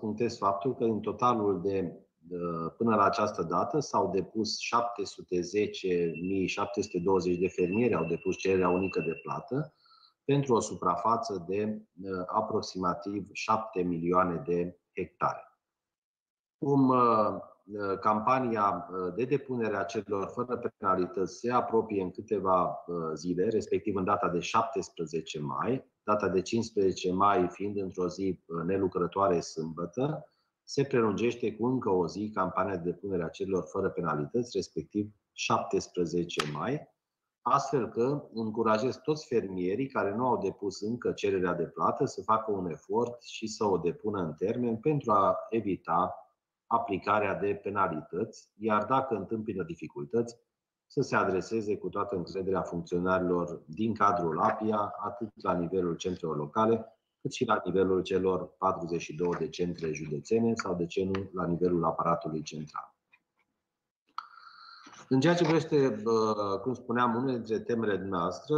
punctez faptul că în totalul de până la această dată s-au depus 710.720 de fermieri au depus cererea unică de plată pentru o suprafață de aproximativ 7 milioane de hectare. Cum campania de depunere a cererilor fără penalități se apropie în câteva zile, respectiv în data de 17 mai, data de 15 mai fiind într-o zi nelucrătoare sâmbătă, se prelungește cu încă o zi campania de depunere a cererilor fără penalități, respectiv 17 mai, astfel că încurajez toți fermierii care nu au depus încă cererea de plată să facă un efort și să o depună în termen pentru a evita aplicarea de penalități, iar dacă întâmpină dificultăți, să se adreseze cu toată încrederea funcționarilor din cadrul APIA, atât la nivelul centrelor locale, cât și la nivelul celor 42 de centre județene sau, de ce nu, la nivelul aparatului central. În ceea ce privește, cum spuneam, unele dintre temele noastre,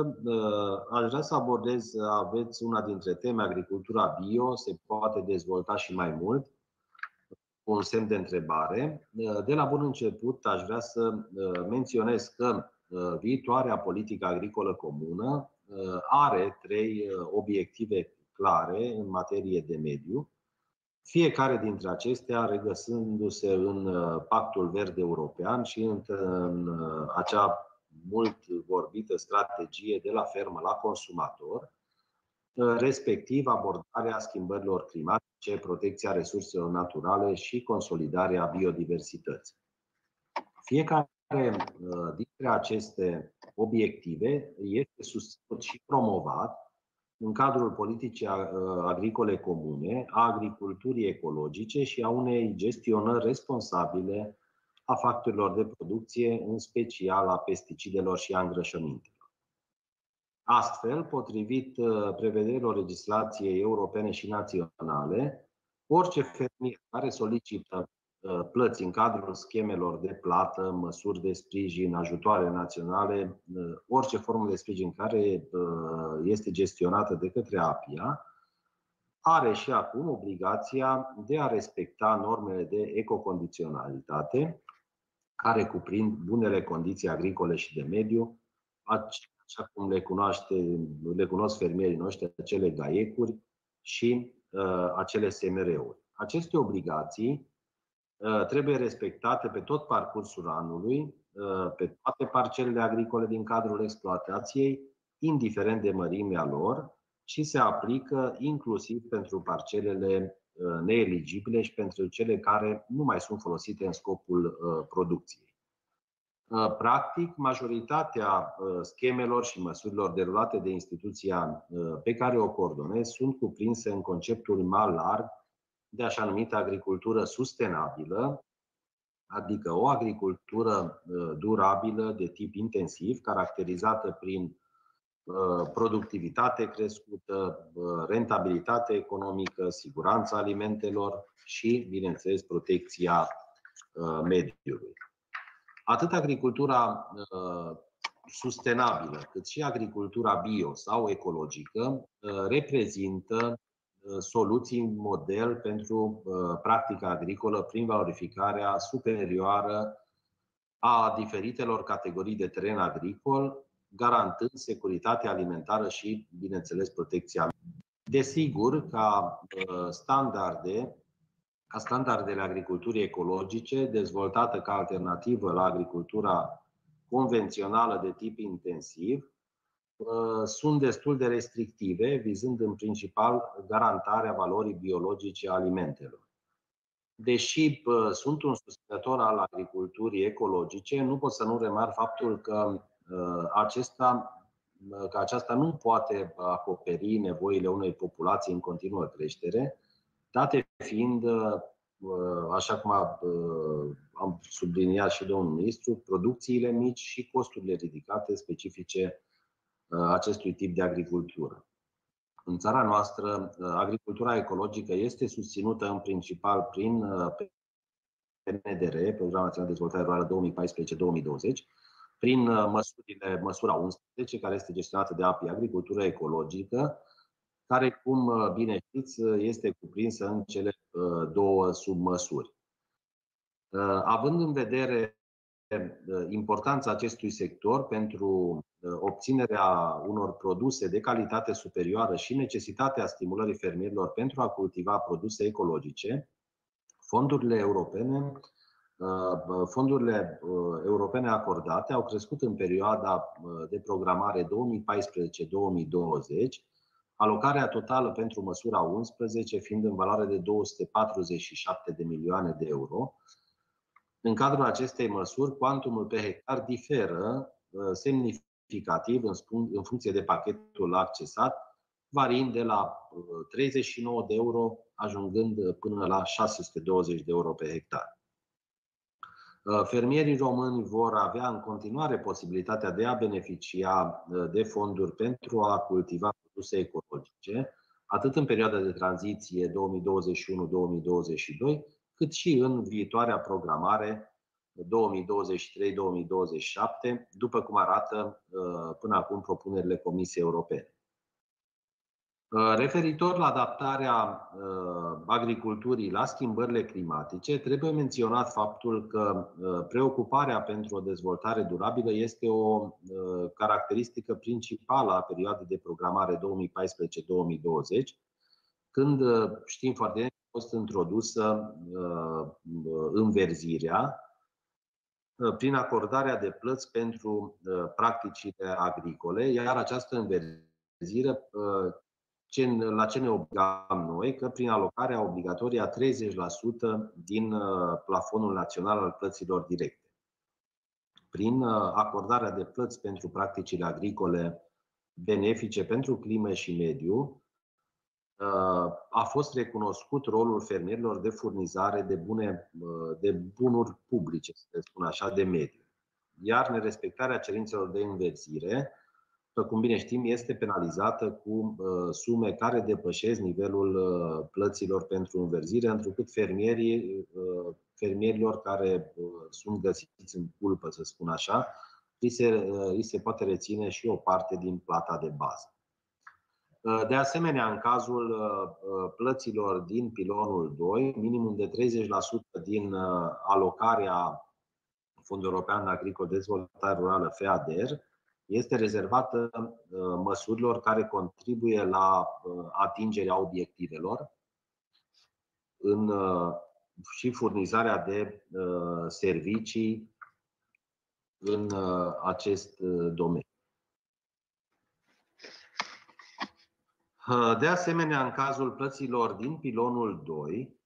aș vrea să abordez, aveți una dintre teme, agricultura bio, se poate dezvolta și mai mult, cu un semn de întrebare. De la bun început, aș vrea să menționez că viitoarea politică agricolă comună are trei obiective clare în materie de mediu, fiecare dintre acestea regăsându-se în uh, Pactul Verde European și în uh, acea mult vorbită strategie de la fermă la consumator, uh, respectiv abordarea schimbărilor climatice, protecția resurselor naturale și consolidarea biodiversității. Fiecare dintre aceste obiective este susținut și promovat în cadrul politicii agricole comune, a agriculturii ecologice și a unei gestionări responsabile a factorilor de producție, în special a pesticidelor și a îngrășămintelor. Astfel, potrivit prevederilor legislației europene și naționale, orice fermier care solicită Uh, plăți în cadrul schemelor de plată, măsuri de sprijin, ajutoare naționale, uh, orice formă de sprijin care uh, este gestionată de către APIA, are și acum obligația de a respecta normele de ecocondiționalitate, care cuprind bunele condiții agricole și de mediu, așa cum le, cunoaște, le cunosc fermierii noștri, acele gaiecuri și uh, acele SMR-uri. Aceste obligații Uh, trebuie respectate pe tot parcursul anului, uh, pe toate parcelele agricole din cadrul exploatației, indiferent de mărimea lor, și se aplică inclusiv pentru parcelele uh, neeligibile și pentru cele care nu mai sunt folosite în scopul producției. Practic, majoritatea schemelor și măsurilor derulate de instituția pe care o coordonez sunt cuprinse în conceptul mai larg de așa numită agricultură sustenabilă, adică o agricultură uh, durabilă de tip intensiv, caracterizată prin uh, productivitate crescută, uh, rentabilitate economică, siguranța alimentelor și, bineînțeles, protecția mediului. Atât agricultura sustenabilă, cât și agricultura bio sau ecologică reprezintă soluții model pentru uh, practica agricolă prin valorificarea superioară a diferitelor categorii de teren agricol, garantând securitatea alimentară și, bineînțeles, protecția. Desigur, ca uh, standarde, ca standardele agriculturii ecologice, dezvoltată ca alternativă la agricultura convențională de tip intensiv, Uh, sunt destul de restrictive, vizând în principal garantarea valorii biologice a alimentelor. Deși uh, sunt un susținător al agriculturii ecologice, nu pot să nu remar faptul că, uh, acesta, că aceasta nu poate acoperi nevoile unei populații în continuă creștere, date fiind, așa cum am subliniat și domnul ministru, producțiile mici și costurile ridicate specifice Uh, acestui tip de agricultură. În țara noastră, uh, agricultura ecologică este susținută în principal prin uh, PNDR, Programul Național de Dezvoltare Rurală 2014-2020, prin măsurile, măsura 11, care este gestionată de API Agricultură Ecologică, care, cum bine știți, este cuprinsă în cele două submăsuri. Având în vedere importanța acestui sector pentru obținerea unor produse de calitate superioară și necesitatea stimulării fermierilor pentru a cultiva produse ecologice, fondurile europene fondurile europene acordate au crescut în perioada de programare 2014-2020. Alocarea totală pentru măsura 11 fiind în valoare de 247 de milioane de euro. În cadrul acestei măsuri, cuantumul pe hectar diferă semnificativ în funcție de pachetul accesat, variind de la 39 de euro ajungând până la 620 de euro pe hectar. Uh, fermierii români vor avea în continuare posibilitatea de a beneficia uh, de fonduri pentru a cultiva produse ecologice, atât în perioada de tranziție 2021-2022, cât și în viitoarea programare 2023-2027, după cum arată uh, până acum propunerile Comisiei Europene. Uh, referitor la adaptarea uh, agriculturii la schimbările climatice, trebuie menționat faptul că uh, preocuparea pentru o dezvoltare durabilă este o caracteristică principală a perioadei de programare 2014-2020, când știm foarte bine a fost introdusă înverzirea prin acordarea de plăți pentru practicile agricole, iar această înverzire ce, la ce ne obligăm noi, că prin alocarea obligatorie a 30% din uh, plafonul național al plăților directe. Prin uh, acordarea de plăți pentru practicile agricole benefice pentru climă și mediu, uh, a fost recunoscut rolul fermierilor de furnizare de, bune, de bunuri publice, să spun așa, de mediu. Iar nerespectarea cerințelor de înverzire cum bine știm, este penalizată cu uh, sume care depășesc nivelul uh, plăților pentru înverzire, întrucât fermierii, uh, fermierilor care sunt găsiți în culpă, să spun așa, îi se, îi se poate reține și o parte din plata de bază. De asemenea, în cazul plăților din pilonul 2, minimum de 30% din alocarea Fondului European Agricol Dezvoltare Rurală FEADER este rezervată uh, măsurilor care contribuie la uh, atingerea obiectivelor în, uh, și furnizarea de servicii în acest domeniu. De asemenea, în cazul plăților din pilonul 2,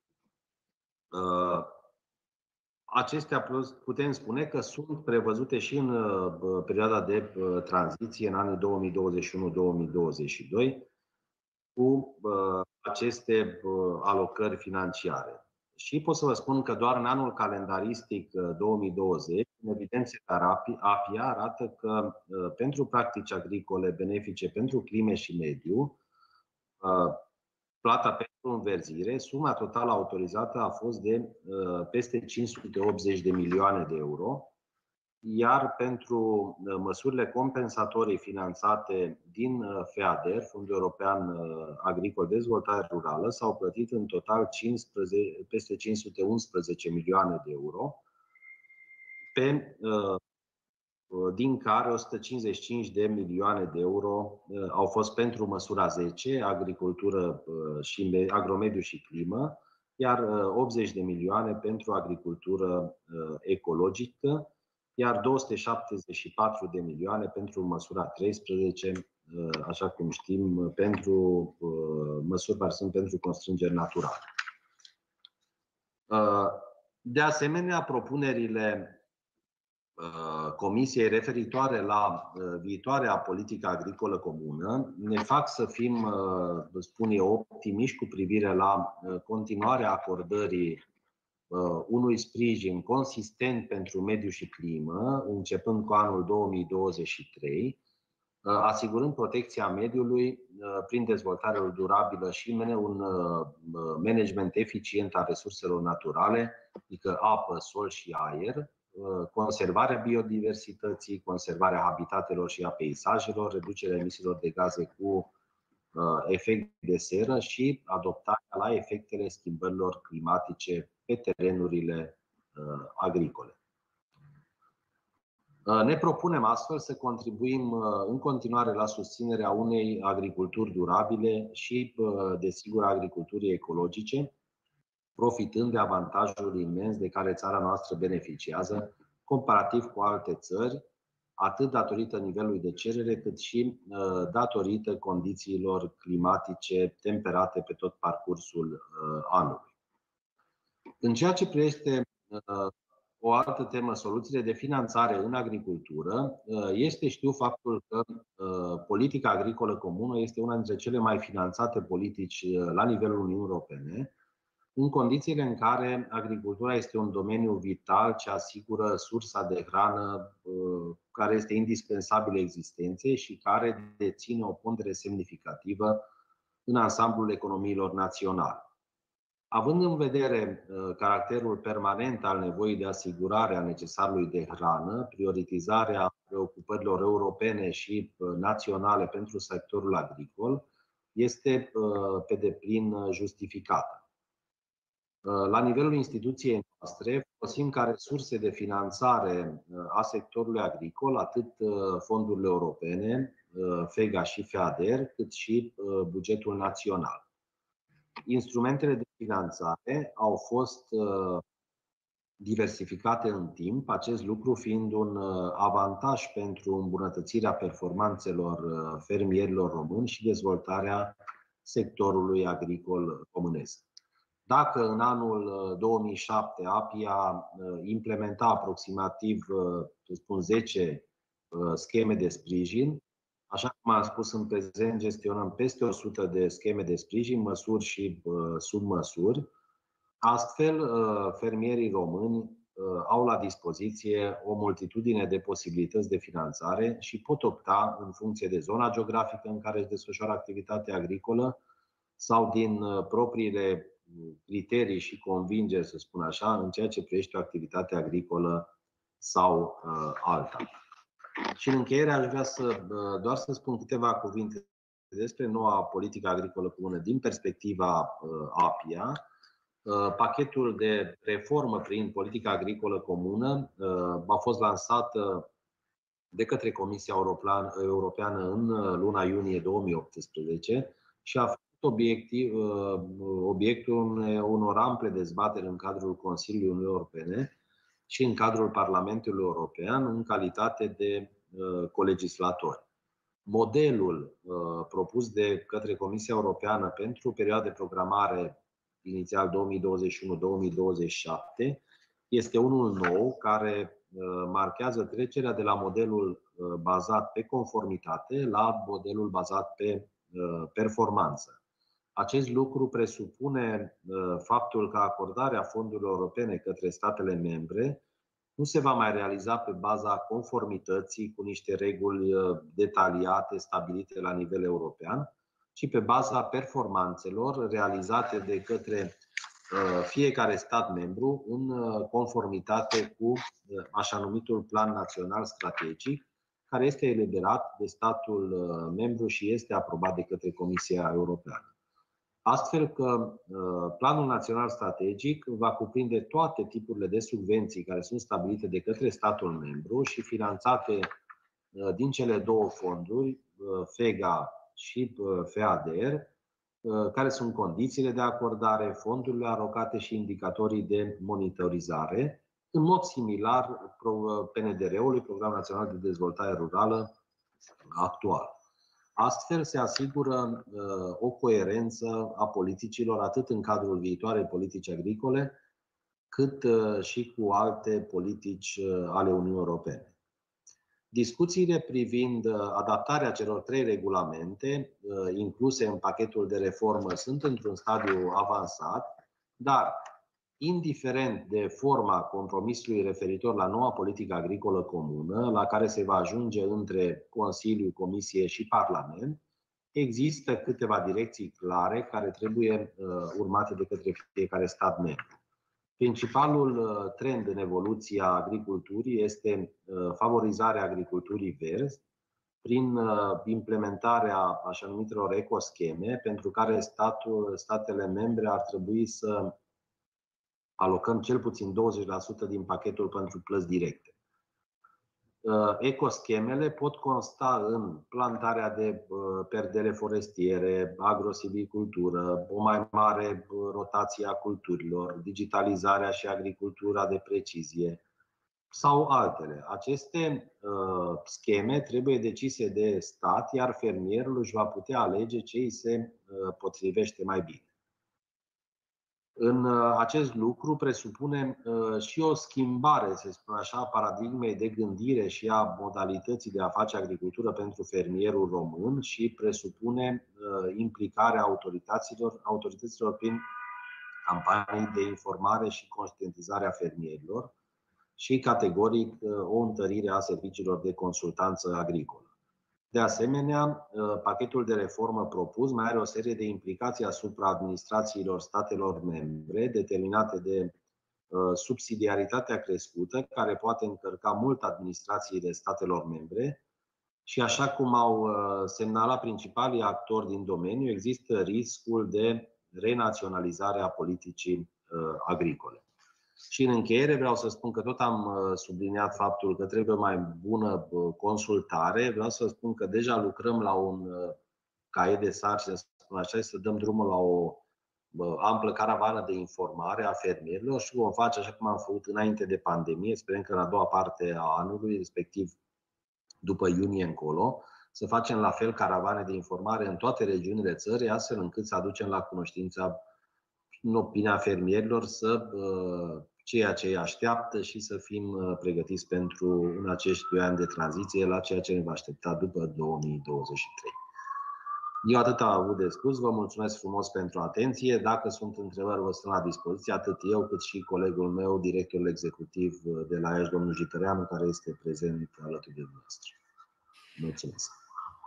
Acestea putem spune că sunt prevăzute și în uh, perioada de uh, tranziție, în anii 2021-2022, cu uh, aceste alocări financiare. Și pot să vă spun că doar în anul calendaristic 2020, în evidențe API arată că pentru practici agricole benefice pentru clime și mediu, plata pentru înverzire, suma totală autorizată a fost de uh, peste 580 de milioane de euro, iar pentru uh, măsurile compensatorii finanțate din uh, FEADER, Fondul European Agricol Dezvoltare Rurală, s-au plătit în total 15, peste 511 milioane de euro pe Uh, din care 155 de milioane de euro uh, au fost pentru măsura 10, agricultură uh, și agromediu și climă, iar 80 de milioane pentru agricultură ecologică, iar 274 de milioane pentru măsura 13, așa cum știm, pentru măsuri care sunt pentru constrângeri naturale. De asemenea, propunerile Uh, Comisiei referitoare la uh, viitoarea politică agricolă comună. Ne fac să fim, uh, spun eu, optimiști cu privire la continuarea acordării unui sprijin consistent pentru mediu și climă, începând cu anul 2023, asigurând protecția mediului prin dezvoltare durabilă și un management eficient al resurselor naturale, adică apă, sol și aer, Uh, conservarea biodiversității, conservarea habitatelor și a peisajelor, reducerea emisiilor de gaze cu uh, efect de seră și adoptarea la efectele schimbărilor climatice pe terenurile agricole. Ne propunem astfel să contribuim în continuare la susținerea unei agriculturi durabile și, desigur, agriculturii ecologice, profitând de avantajul imens de care țara noastră beneficiază, comparativ cu alte țări, atât datorită nivelului de cerere, cât și uh, datorită condițiilor climatice temperate pe tot parcursul uh, anului. În ceea ce privește uh, o altă temă, soluțiile de finanțare în agricultură, este știu faptul că politica agricolă comună este una dintre cele mai finanțate politici la nivelul Uniunii Europene în condițiile în care agricultura este un domeniu vital ce asigură sursa de hrană uh, care este indispensabilă existenței și care deține o pondere semnificativă în ansamblul economiilor naționale. Având în vedere uh, caracterul permanent al nevoii de asigurare a necesarului de hrană, prioritizarea preocupărilor europene și uh, naționale pentru sectorul agricol este pe deplin justificată. Uh, la nivelul instituției noastre, folosim ca resurse de finanțare uh, a sectorului agricol atât uh, fondurile europene, FEGA și FEADER, cât și bugetul național. Instrumentele de finanțare au fost diversificate în timp, acest lucru fiind un avantaj pentru îmbunătățirea performanțelor fermierilor români și dezvoltarea sectorului agricol românesc. Dacă în anul 2007 uh, API a uh, implementa aproximativ, uh, să spun, 10 scheme de sprijin, așa cum am spus în prezent, gestionăm peste 100 de scheme de sprijin, măsuri și submăsuri. Astfel, fermierii români au la dispoziție o multitudine de posibilități de finanțare și pot opta în funcție de zona geografică în care își desfășoară activitatea agricolă sau din propriile criterii și convingeri, să spun așa, în ceea ce privește o activitate agricolă sau uh, alta. Și în încheiere aș vrea să uh, doar să spun câteva cuvinte despre noua politică agricolă comună din perspectiva uh, APIA. Uh, pachetul de reformă prin politica agricolă comună uh, a fost lansat de către Comisia Europeană în uh, luna iunie 2018 și a obiectiv, uh, obiectul unor ample dezbateri în cadrul Consiliului Uniunii Europene și în cadrul Parlamentului European în calitate de uh, colegislatori. Modelul uh, propus de către Comisia Europeană pentru perioada de programare inițial 2021-2027 este unul nou care marchează trecerea de la modelul bazat pe conformitate la modelul bazat pe performanță. Acest lucru presupune uh, faptul că acordarea fondurilor europene către statele membre nu se va mai realiza pe baza conformității cu niște reguli uh, detaliate stabilite la nivel european, ci pe baza performanțelor realizate de către uh, fiecare stat membru în conformitate cu așa numitul Plan Național Strategic, care este eliberat de statul membru și este aprobat de către Comisia Europeană. Astfel că uh, Planul Național Strategic va cuprinde toate tipurile de subvenții care sunt stabilite de către statul membru și finanțate uh, din cele două fonduri, uh, FEGA și FEADR, care sunt condițiile de acordare, fondurile alocate și indicatorii de monitorizare, în mod similar PNDR-ului, Programul Național de Dezvoltare Rurală actual. Astfel se asigură uh, o coerență a politicilor atât în cadrul viitoarei politici agricole, cât uh, și cu alte politici uh, ale Uniunii Europene. Discuțiile privind adaptarea celor trei regulamente incluse în pachetul de reformă sunt într-un stadiu avansat, dar indiferent de forma compromisului referitor la noua politică agricolă comună, la care se va ajunge între Consiliu, Comisie și Parlament, există câteva direcții clare care trebuie uh, urmate de către fiecare stat membru. Principalul uh, trend în evoluția agriculturii este uh, favorizarea agriculturii verzi, prin uh, implementarea așa numitelor ecoscheme, pentru care statul, statele membre ar trebui să alocăm cel puțin 20% din pachetul pentru plăți directe. Uh, ecoschemele pot consta în plantarea de uh, perdele forestiere, agrosilvicultură, o mai mare rotație a culturilor, digitalizarea și agricultura de precizie, sau altele. Aceste uh, scheme trebuie decise de stat, iar fermierul își va putea alege ce îi se uh, potrivește mai bine. În uh, acest lucru presupune uh, și o schimbare, să spun așa, a paradigmei de gândire și a modalității de a face agricultură pentru fermierul român și presupune uh, implicarea autorităților, autorităților prin campanii de informare și conștientizare a fermierilor, și categoric uh, o întărire a serviciilor de consultanță agricolă. De asemenea, uh, pachetul de reformă propus mai are o serie de implicații asupra administrațiilor statelor membre, determinate de uh, subsidiaritatea crescută, care poate încărca mult administrațiile statelor membre și așa cum au semnalat principalii actori din domeniu, există riscul de renaționalizare a politicii agricole. Și în încheiere vreau să spun că tot am uh, subliniat faptul că trebuie mai bună uh, consultare. Vreau să spun că deja lucrăm la un uh, caiet de sarcini, să spun așa, să dăm drumul la o amplă caravană de informare a fermierilor și vom face așa cum am făcut înainte de pandemie, sperăm că în a doua parte a anului, respectiv după iunie încolo, să facem la fel caravane de informare în toate regiunile țării, astfel încât să aducem la cunoștința în opinia fermierilor, să ceea ce îi așteaptă și să fim uh, pregătiți pentru în acești doi ani de tranziție la ceea ce ne va aștepta după 2023. Eu atât am avut de spus, vă mulțumesc frumos pentru atenție. Dacă sunt întrebări, vă sunt la dispoziție, atât eu cât și colegul meu, directorul executiv de la Iași, domnul Jităreanu, care este prezent alături de dumneavoastră. Mulțumesc!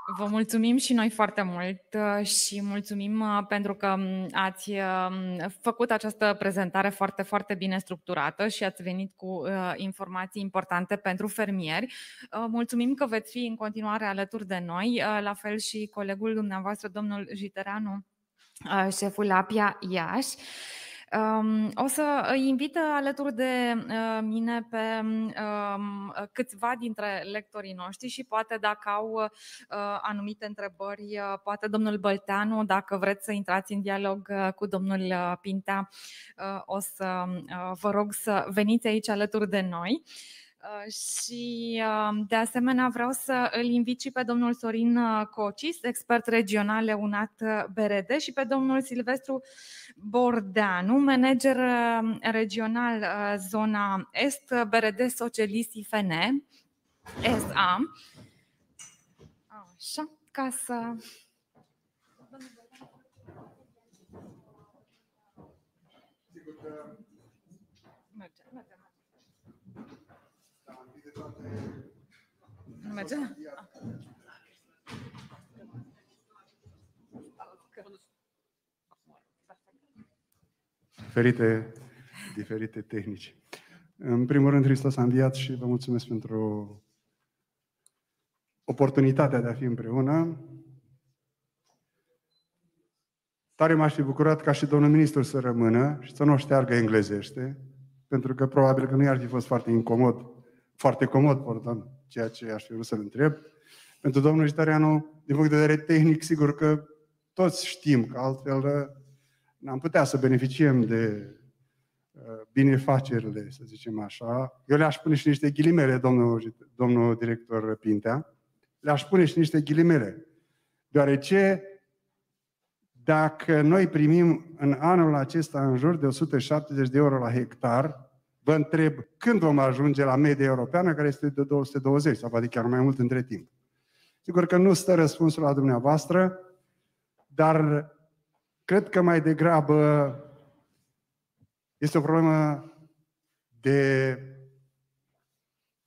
Vă mulțumim și noi foarte mult uh, și mulțumim uh, pentru că um, ați um, făcut această prezentare foarte, foarte bine structurată și ați venit cu uh, informații importante pentru fermieri. Mulțumim că veți fi în continuare alături de noi, la fel și colegul dumneavoastră, domnul Jitereanu, șeful Apia Iași. O să îi invit alături de uh, mine pe um, câțiva dintre lectorii noștri și poate dacă au uh, anumite întrebări, uh, poate domnul Bălteanu, dacă vreți să intrați în dialog cu domnul Pintea, o să vă rog să veniți aici alături de noi. Uh, și um, de asemenea vreau să îl invit și pe domnul Sorin uh, Cocis, expert regional UNAT uh, BRD și pe domnul Silvestru Bordeanu, manager regional zona Est BRD Socialist IFN SA. Așa, ca să merge? Diferite, diferite tehnici. În primul rând, Hristos a înviat și vă mulțumesc pentru oportunitatea de a fi împreună. Tare m-aș fi bucurat ca și domnul ministru să rămână și să nu o șteargă englezește, pentru că probabil că nu i-ar fi fost foarte incomod, foarte comod, pardon, ceea ce aș fi vrut să-l întreb. Pentru domnul Jitarianu, din punct de vedere tehnic, sigur că toți știm că altfel uh, n-am putea să beneficiem de uh, binefacerile, să zicem așa. Eu le-aș pune și niște ghilimele, domnul, domnul director Pintea, le-aș pune și niște ghilimele. Deoarece dacă noi primim în anul acesta în jur de 170 de euro la hectar, Vă întreb când vom ajunge la media europeană, care este de 220, sau poate chiar mai mult între timp. Sigur că nu stă răspunsul la dumneavoastră, dar cred că mai degrabă este o problemă de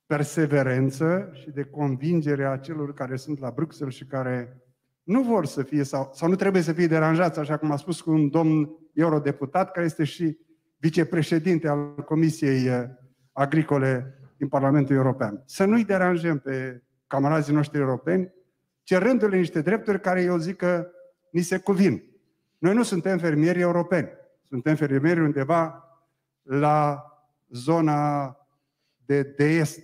perseverență și de convingere a celor care sunt la Bruxelles și care nu vor să fie sau, sau nu trebuie să fie deranjați, așa cum a spus un domn eurodeputat care este și vicepreședinte al Comisiei eh, Agricole din Parlamentul European. Să nu-i deranjăm pe camarazii noștri europeni, cerându-le niște drepturi care eu zic că ni se cuvin. Noi nu suntem fermieri europeni. Suntem fermieri undeva la zona de, de est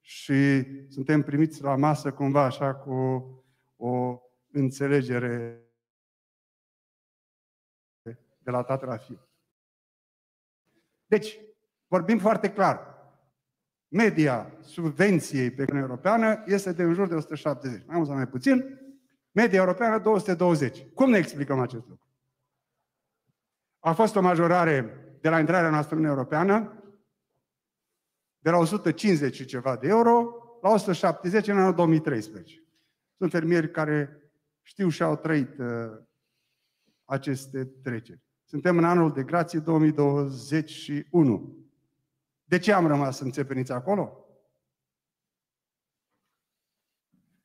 și suntem primiți la masă cumva așa cu o înțelegere de la tată la fiu. Deci, vorbim foarte clar. Media subvenției pe Uniunea Europeană este de în jur de 170. Mai mult sau mai puțin. Media europeană 220. Cum ne explicăm acest lucru? A fost o majorare de la intrarea noastră în Uniunea Europeană de la 150 și ceva de euro la 170 în anul 2013. Sunt fermieri care știu și au trăit uh, aceste treceri. Suntem în anul de grație 2021. De ce am rămas înțepeniți acolo?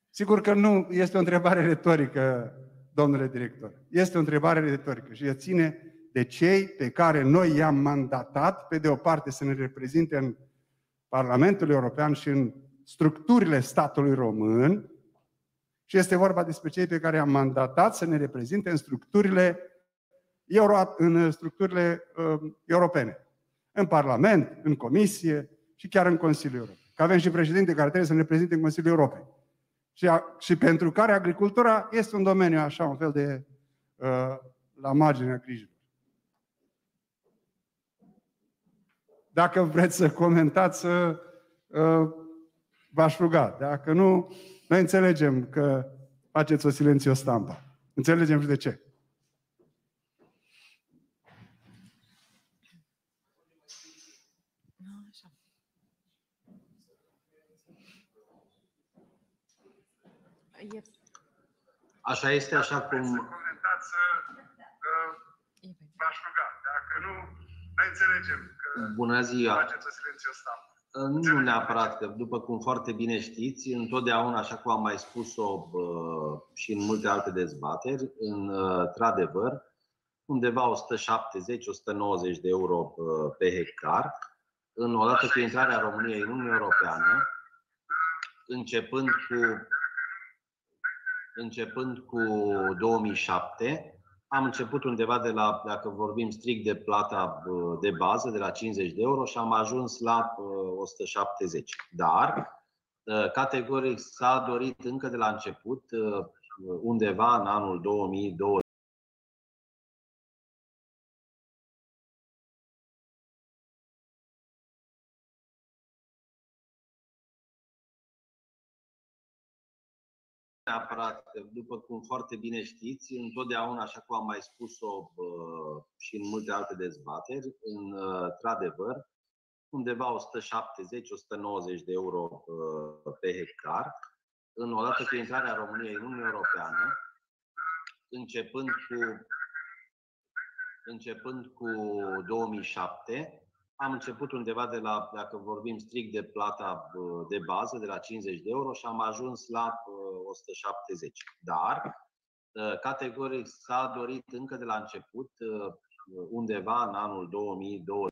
Sigur că nu este o întrebare retorică, domnule director. Este o întrebare retorică și ea ține de cei pe care noi i-am mandatat, pe de o parte, să ne reprezinte în Parlamentul European și în structurile statului român, și este vorba despre cei pe care am mandatat să ne reprezinte în structurile, euro, în structurile uh, europene. În Parlament, în Comisie și chiar în Consiliul Europei. Că avem și președinte care trebuie să ne reprezinte în Consiliul Europei. Și, a, și pentru care agricultura este un domeniu așa, un fel de uh, la marginea grijilor. Dacă vreți să comentați, uh, v-aș ruga. Dacă nu, noi înțelegem că faceți o silențio stampa. Înțelegem și de ce. Așa este, așa cum... V-aș ruga. Dacă nu, noi înțelegem că Bună ziua! faceți o silențio stampa. Nu neapărat, că după cum foarte bine știți, întotdeauna, așa cum am mai spus-o și în multe alte dezbateri, într-adevăr, undeva 170-190 de euro pe hectar, în odată cu intrarea României în Uniunea Europeană, începând cu, începând cu 2007, am început undeva de la, dacă vorbim strict de plata de bază, de la 50 de euro și am ajuns la 170. Dar, categoric, s-a dorit încă de la început, undeva în anul neapărat, după cum foarte bine știți, întotdeauna, așa cum am mai spus-o și în multe alte dezbateri, într-adevăr, undeva 170-190 de euro pe hectar, în odată cu intrarea României în Uniunea Europeană, începând cu, începând cu 2007, am început undeva de la, dacă vorbim strict de plata de bază, de la 50 de euro și am ajuns la 170. Dar, categoric, s-a dorit încă de la început, undeva în anul 2020,